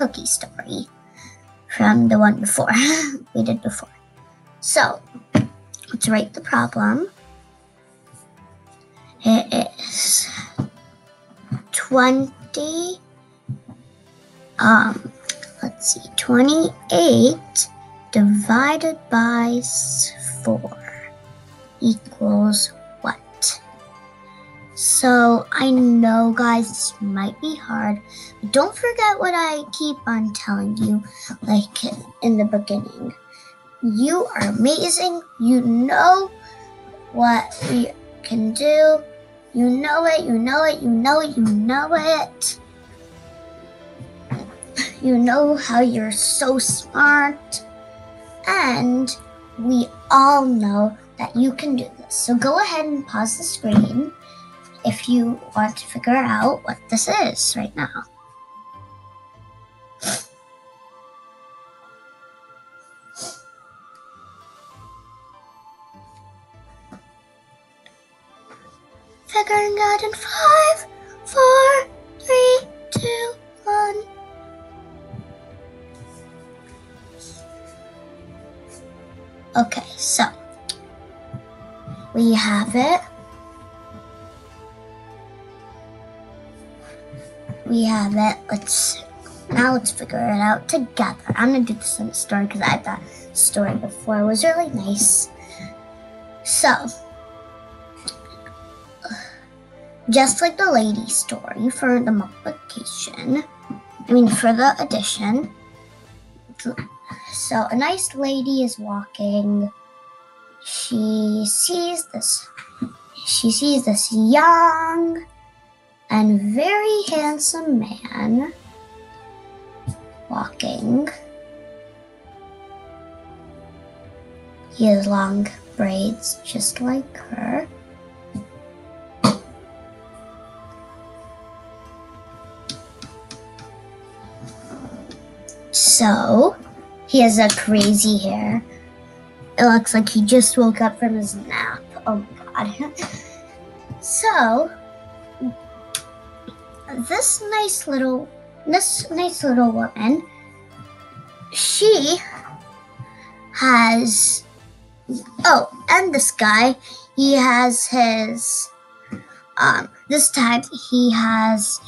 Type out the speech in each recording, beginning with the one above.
cookie story from the one before we did before. So let's write the problem. It is 20 um let's see 28 divided by 4 equals what? So I know guys this might be hard, don't forget what I keep on telling you like in the beginning. You are amazing. You know what you can do. You know it, you know it, you know it, you know it. You know how you're so smart. And we all know that you can do this. So go ahead and pause the screen if you want to figure out what this is right now. Figuring out in five, four, three, two, one. Okay, so we have it. We have it. Let's now let's figure it out together. I'm gonna do this in story because I thought the story before It was really nice. So, just like the lady story for the multiplication, I mean for the addition. So a nice lady is walking. She sees this. She sees this young and very handsome man walking. He has long braids just like her. So, he has a crazy hair. It looks like he just woke up from his nap. Oh god. so, this nice little this nice little woman she has oh and this guy he has his um this time he has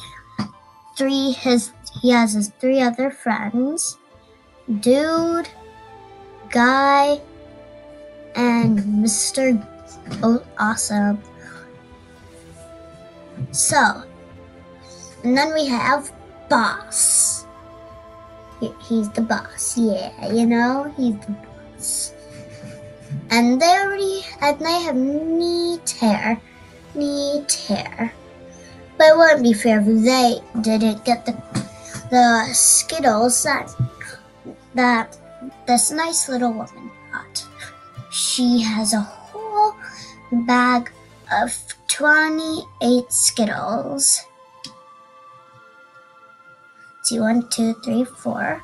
three his he has his three other friends dude guy and mr awesome so and then we have boss. He's the boss, yeah, you know, he's the boss. And they already, and they have neat hair, neat hair. But it wouldn't be fair if they didn't get the the Skittles that that this nice little woman got. She has a whole bag of 28 Skittles see 1, 2, 3, 4,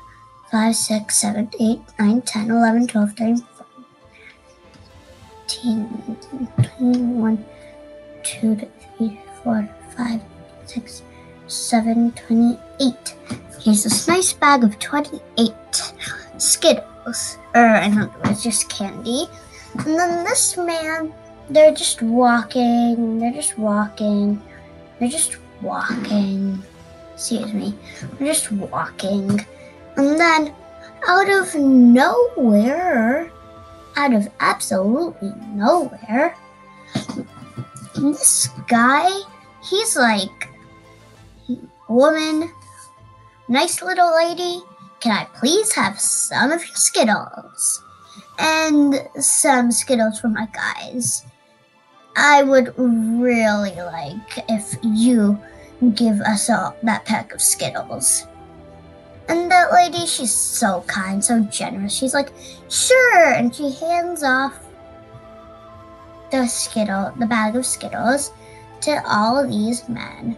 5, 6, 7, 8, 9, 10, 11, 12, 13, 14, 21, 2, 3, 4, 5, 6, 7, 28. Here's this nice bag of 28 Skittles. Or, I don't know, it's just candy. And then this man, they're just walking, they're just walking, they're just walking excuse me, we're just walking. And then out of nowhere, out of absolutely nowhere, this guy, he's like, woman, nice little lady, can I please have some of your Skittles? And some Skittles for my guys. I would really like if you give us all that pack of Skittles. And that lady, she's so kind, so generous. She's like, sure. And she hands off the Skittle, the bag of Skittles to all of these men.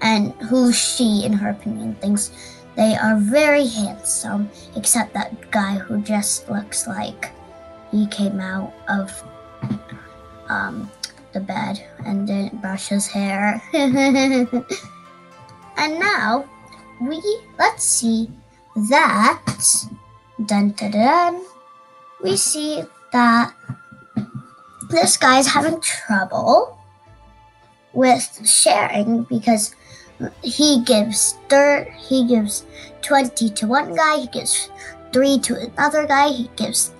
And who she, in her opinion, thinks they are very handsome, except that guy who just looks like he came out of um, the bed and didn't brush his hair. and now we let's see that dun dun dun we see that this guy's having trouble with sharing because he gives third he gives 20 to one guy he gives three to another guy he gives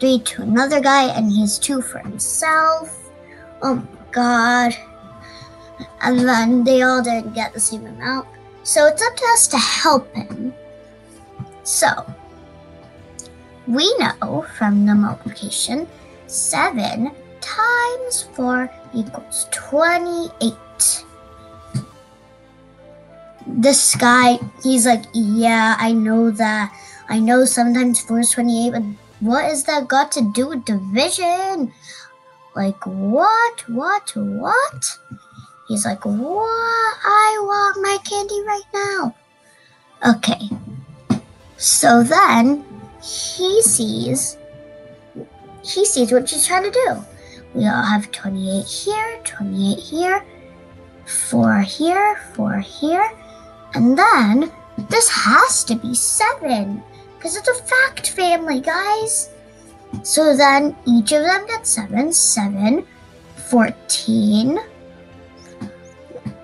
three to another guy and he's two for himself. Oh my god. And then they all didn't get the same amount. So it's up to us to help him. So we know from the multiplication 7 times 4 equals 28 this guy, he's like, yeah, I know that. I know sometimes 4 is 28, but what is that got to do with division? Like, what? What? What? He's like, what? I want my candy right now. Okay. So then he sees he sees what she's trying to do. We all have 28 here, 28 here, 4 here, 4 here, and then this has to be seven because it's a fact family, guys. So then each of them gets seven, seven, 14,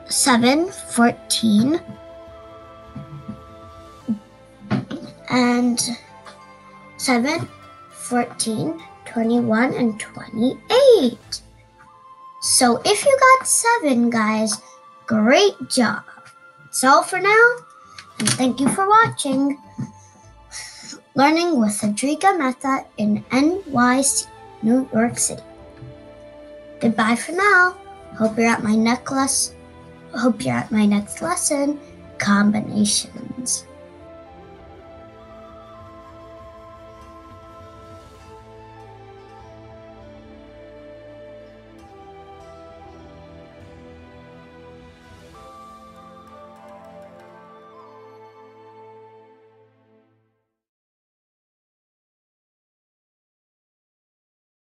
7, 14, and 7, 14, 21, and 28. So if you got 7, guys, great job. That's all for now, and thank you for watching. Learning with Adrika Mehta in NYC, New York City. Goodbye for now. Hope you're at my next Hope you're at my next lesson. Combinations.